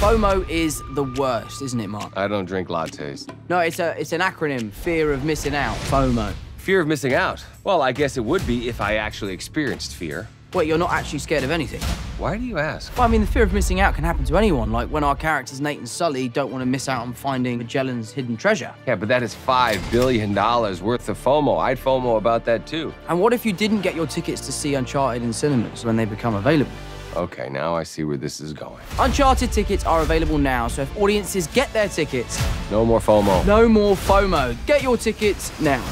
FOMO is the worst, isn't it, Mark? I don't drink lattes. No, it's a it's an acronym, fear of missing out, FOMO. Fear of missing out. Well, I guess it would be if I actually experienced fear. Wait, you're not actually scared of anything? Why do you ask? Well, I mean, the fear of missing out can happen to anyone. Like when our characters Nate and Sully don't want to miss out on finding Magellan's hidden treasure. Yeah, but that is $5 billion worth of FOMO. I'd FOMO about that too. And what if you didn't get your tickets to see Uncharted in cinemas when they become available? Okay, now I see where this is going. Uncharted tickets are available now, so if audiences get their tickets, No more FOMO. no more FOMO. Get your tickets now.